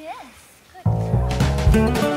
Yes. Good.